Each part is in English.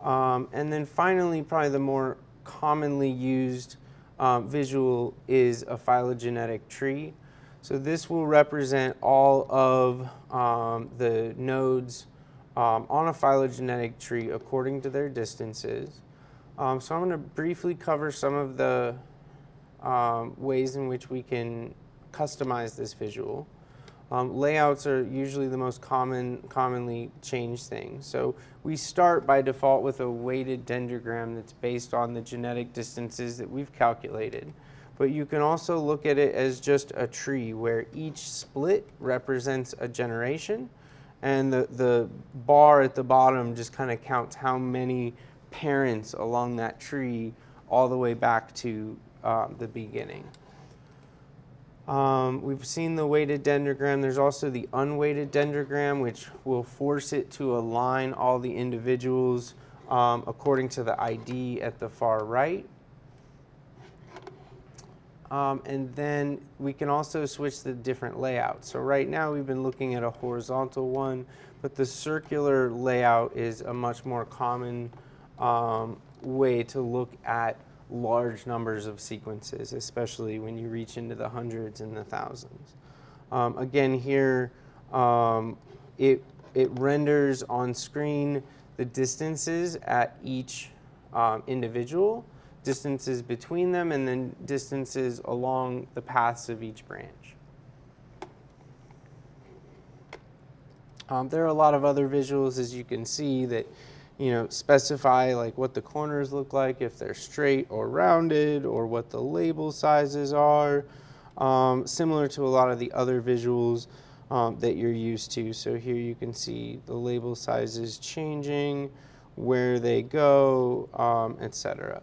Um, and then finally, probably the more commonly used um, visual is a phylogenetic tree. So this will represent all of um, the nodes um, on a phylogenetic tree according to their distances. Um, so I'm going to briefly cover some of the um, ways in which we can customize this visual. Um, layouts are usually the most common, commonly changed thing. So we start by default with a weighted dendrogram that's based on the genetic distances that we've calculated. But you can also look at it as just a tree where each split represents a generation and the, the bar at the bottom just kind of counts how many parents along that tree all the way back to um, the beginning. Um, we've seen the weighted dendrogram. There's also the unweighted dendrogram, which will force it to align all the individuals um, according to the ID at the far right. Um, and then we can also switch the different layouts. So right now we've been looking at a horizontal one, but the circular layout is a much more common um, way to look at large numbers of sequences, especially when you reach into the hundreds and the thousands. Um, again, here um, it, it renders on screen the distances at each um, individual, distances between them, and then distances along the paths of each branch. Um, there are a lot of other visuals, as you can see, that you know, specify like what the corners look like, if they're straight or rounded, or what the label sizes are, um, similar to a lot of the other visuals um, that you're used to. So here you can see the label sizes changing, where they go, um, etc.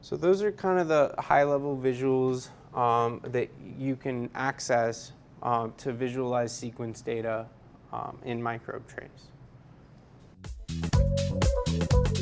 So those are kind of the high-level visuals um, that you can access um, to visualize sequence data um, in MicrobeTrace. Música